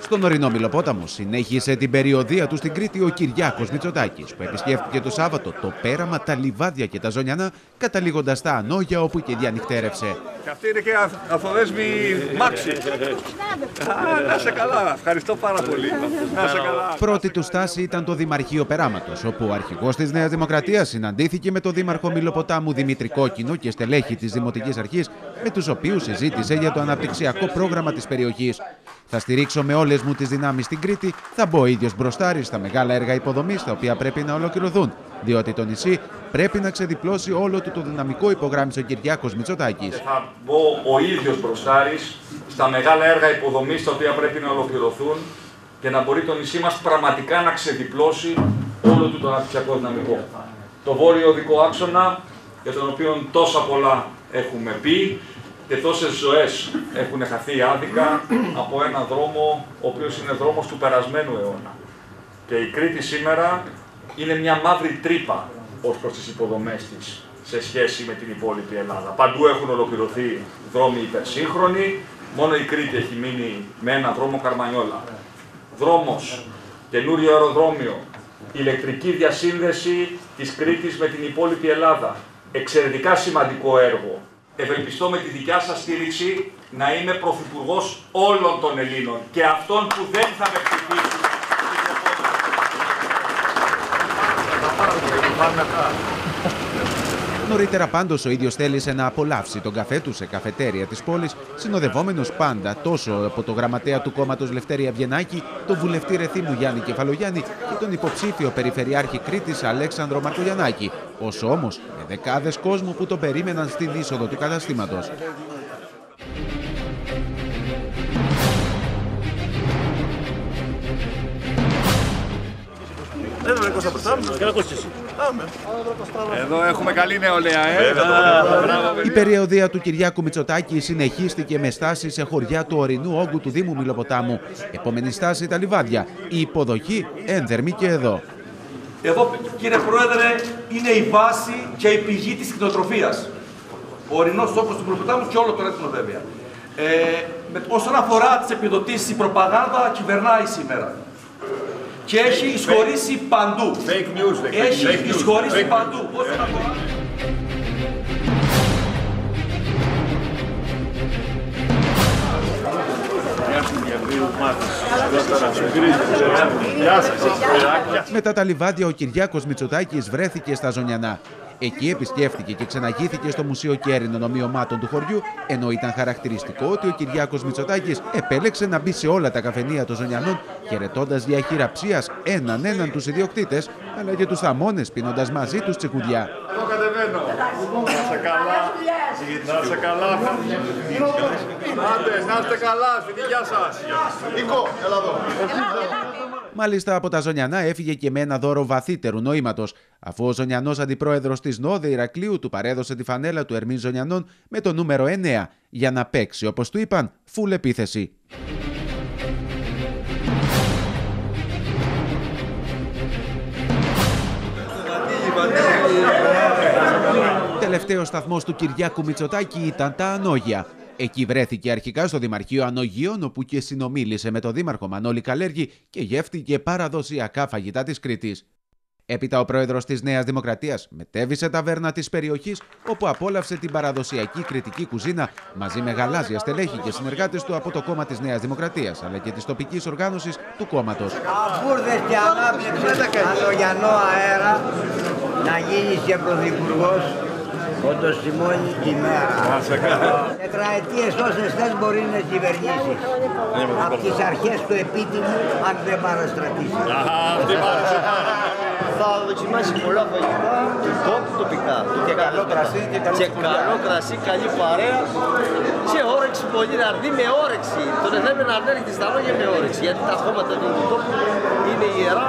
Στον ορεινό Μιλοπόταμο συνέχισε την περιοδεία του στην Κρήτη ο Κυριάκος Μητσοτάκης, που επισκέφθηκε το Σάββατο το πέραμα, τα λιβάδια και τα ζωνιανά, καταλήγοντας στα ανώγια όπου και διανυκτέρευσε. Και αυτή είναι και αθοδέσμη Μάξι. Να σε καλά, ευχαριστώ πάρα πολύ. Να σε καλά. Πρώτη του στάση ήταν το Δημαρχείο Περάματος, όπου ο αρχηγός της Νέας Δημοκρατίας συναντήθηκε με τον Δήμαρχο Μιλοποτάμου Δημήτρη Κόκκινο και στελέχη της Δημοτικής Αρχής, με τους οποίους συζήτησε για το αναπτυξιακό πρόγραμμα της περιοχής. Θα στηρίξω με όλες μου τις δυνάμεις στην Κρήτη, θα μπω ίδιος μπροστάρι στα μεγάλα έργα υποδομής τα οποία πρέπει να ολοκληρωθούν, διότι το νησί πρέπει να ξεδιπλώσει όλο του το δυναμικό, υπογράμμισε ο Κυριάκος Μητσοτάκης. Θα μπω ο ίδιος μπροστάρι στα μεγάλα έργα υποδομής τα οποία πρέπει να ολοκληρωθούν και να μπορεί το νησί μας πραγματικά να ξεδιπλώσει όλο του το αναπτυξιακό δυναμικό. Το βόρειο οδικό άξονα, για τον οποίο τόσα πολλά έχουμε πει, και τόσες ζωές έχουν χαθεί άδικα από έναν δρόμο ο οποίος είναι δρόμος του περασμένου αιώνα. Και η Κρήτη σήμερα είναι μια μαύρη τρύπα ως προς τις υποδομές της σε σχέση με την υπόλοιπη Ελλάδα. Παντού έχουν ολοκληρωθεί δρόμοι υπερσύγχρονοι, μόνο η Κρήτη έχει μείνει με ένα δρόμο Καρμανιόλα. Δρόμος, καινούριο αεροδρόμιο, ηλεκτρική διασύνδεση της Κρήτης με την υπόλοιπη Ελλάδα. Εξαιρετικά σημαντικό έργο ευελπιστώ με τη δικιά σας στήριξη να είμαι πρωθυπουργός όλων των Ελλήνων και αυτών που δεν θα με ψηφίσουν. Νωρίτερα πάντως ο ίδιος θέλησε να απολαύσει τον καφέ του σε καφετέρια της πόλης, συνοδευόμενος πάντα τόσο από το γραμματέα του κόμματος Λευτέρη Αυγενάκη, τον βουλευτή Ρεθύμου Γιάννη Κεφαλογιάννη και τον υποψήφιο περιφερειάρχη Κρήτης Αλέξανδρο Μαρκογιαννάκη, όσο όμως με δεκάδες κόσμου που τον περίμεναν στην είσοδο του καταστήματος. Εδώ έχουμε καλή νεολαία, ε! Η περιοδία του Κυριάκου Μητσοτάκη συνεχίστηκε με στάση σε χωριά του ορεινού όγκου του Δήμου Μιλοποτάμου. Επόμενη στάση τα λιβάδια. Η υποδοχή ένδερμη και εδώ. Εδώ, κύριε Πρόεδρε, είναι η βάση και η πηγή της κτηνοτροφίας. Ο ορεινός όγκος του Μιλοποτάμου και όλο το έθνο βέβαια. Ε, με, όσον αφορά τις επιδοτήσεις, η προπαγάνδα κυβερνάει σήμερα και έχει εισχωρήσει παντού. Fake news, έχει εισχωρήσει παντού. Μετά τα λιβάδια ο Κυριάκος Μητσοτάκης βρέθηκε στα Ζωνιανά. Εκεί επισκέφθηκε και ξαναγήθηκε στο Μουσείο Κέρινων Ομοιωμάτων του χωριού, ενώ ήταν χαρακτηριστικό ότι ο Κυριάκος Μητσοτάκης επέλεξε να μπει σε όλα τα καφενεία των Ζωνιανών, χαιρετώντας για χειραψία έναν έναν τους ιδιοκτήτες, αλλά και τους θαμώνε πίνοντας μαζί τους τσικουδιά. Εγώ κατεβαίνω. Να σε καλά. Να σε καλά. Άντε, να είστε καλά. Στη δικιά σας. Νίκο, έλα εδώ. Μάλιστα από τα Ζωνιανά έφυγε και με ένα δώρο βαθύτερου νοήματος, αφού ο Ζωνιανός αντιπρόεδρος της Νόδε Ηρακλείου του παρέδωσε τη φανέλα του Ερμή Ζωνιανών με το νούμερο 9 για να παίξει, όπως του είπαν, φουλ επίθεση. Τελευταίο σταθμός του Κυριάκου Μητσοτάκη ήταν τα Ανόγια. Εκεί βρέθηκε αρχικά στο Δημαρχείο Ανογίων, όπου και συνομίλησε με τον Δήμαρχο Μανώλη Καλέργη και γεύτηκε παραδοσιακά φαγητά της Κρήτης. Έπειτα ο πρόεδρος της Νέας Δημοκρατίας μετέβησε ταβέρνα της περιοχής, όπου απόλαυσε την παραδοσιακή κριτική κουζίνα μαζί με γαλάζια στελέχη και συνεργάτες του από το κόμμα της Νέας Δημοκρατίας αλλά και της τοπικής οργάνωσης του κόμματος. Αμπούρδε και ανάπτυξη, ανογιανό αέρα, να γίνεις και πρωθυπουργό Όντως μόνη ημέρα. Τετραετίες όσες θες μπορεί να κυβερνήσεις. Από τις αρχές του επίτιμου αν δεν παραστρατήσεις. Θα δοκιμάσει πολλά φαγητά τόπου τοπικά. Και καλό κρασί και, και καλό κρασί, καλή παρέα και όρεξη πολύ να αρθεί με όρεξη. Τον θέμα να έρθει στα λόγια με όρεξη. Γιατί τα χώματα του τόπου είναι ιερά.